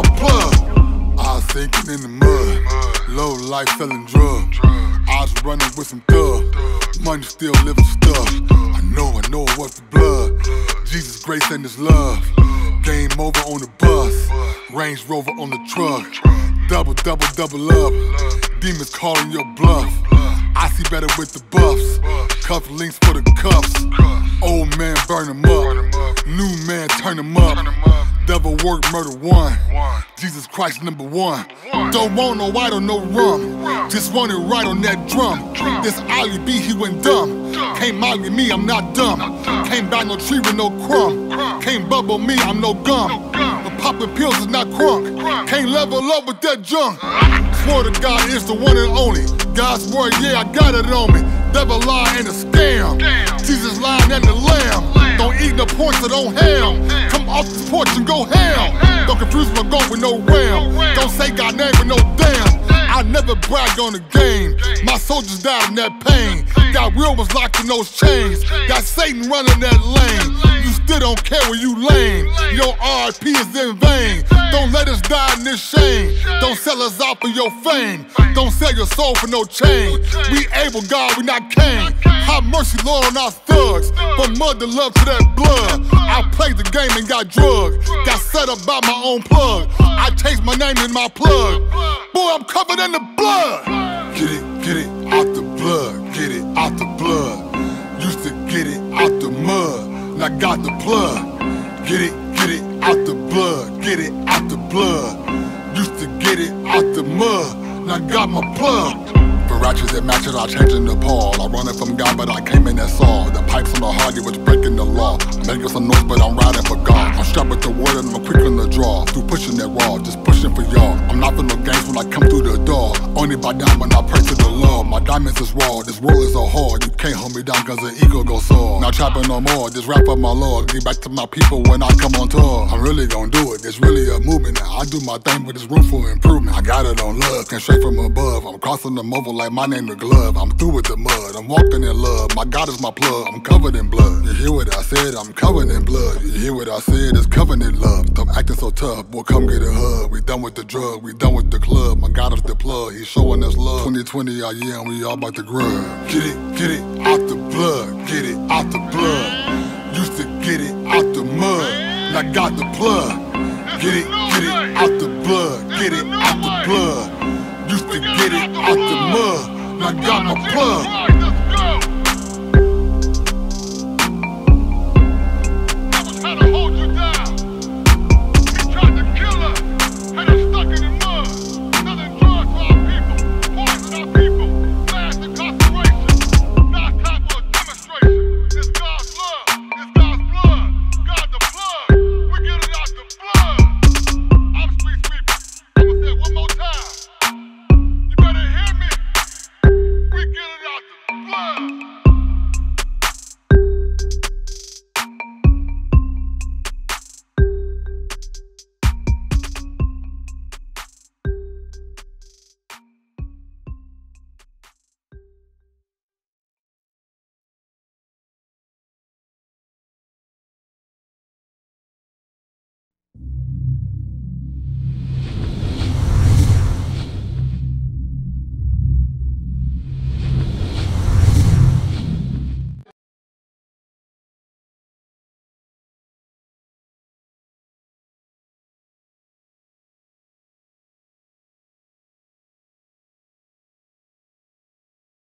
My plug. I was sinking in the mud. Low life selling drugs. I was running with some thugs. Money still living stuff. I know, I know it was the blood. Jesus' grace and his love. Game over on the bus. Range Rover on the truck. Double, double, double up. Demons calling your bluff. I see better with the buffs. Cuff links for the cuffs. Old man burn them up. New man turn them up. Work murder one. Jesus Christ number one. Don't want no white or no rum. Just want it right on that drum. This Ali B, he went dumb. Can't molly me, I'm not dumb. Can't buy no tree with no crumb. Can't bubble me, I'm no gum. But popping pills is not crunk. Can't level up with that junk. Uh-huh. Swear to God, it's the one and only. God's word, yeah, I got it on me. Devil lie and a scam. Jesus lying and the no pork, so don't ham. Come off this porch and go ham. Don't confuse my goat with no ram. Don't say God name with no damn. I never brag on the game. My soldiers died in that pain. Got real was locked in those chains. Got Satan running that lane. You still don't care where you lame. Your RIP is in vain. Don't let us die in this shame. Don't sell us out for your fame. Don't sell your soul for no change. We Abel, God, we not Cain. Have mercy, Lord, on our thugs. From mud to love to that blood. I played the game and got drugged. Got set up by my own plug. I changed my name in my plug. Boy, I'm covered in the blood. Get it, get it out the blood. Get it out the blood. Used to get it out the mud. Now got the plug. Get it, get it out the blood. Get it out the blood. Used to get it out the mud. Now got my plug. Ratchets and matches, I changed in Nepal. I run it from God, but I came in that saw. The pipes on the hardy was breaking the law. Making some noise, but I'm riding for God. I'm strapped with the word and I'm quick on the draw. Through pushing that raw, just pushing for y'all. I'm not for no games when I come through the door. Only by down when I pray to the Lord. My diamonds is raw, this world is so hard. You can't hold me down cause the ego goes sore. Not trapping no more, just rap up my Lord. Get back to my people when I come on tour. I'm really gonna do it, it's really a movement. I do my thing, but there's room for improvement. I got it on love, came straight from above. I'm crossing the mobile like my name the glove. I'm through with the mud, I'm walking in love. My God is my plug, I'm covered in blood. You hear what I said? I'm covered in blood. You hear what I said? It's in love. Stop acting so tough, boy, come get a hug. We done with the drug, we done with the club. My God is the plug, he's showing us love. 2020, I yeah, and we all about to grub. Get it, get it out the blood, get it out the blood. Used to get it out the mud, now got the plug. Get it, now got my plug.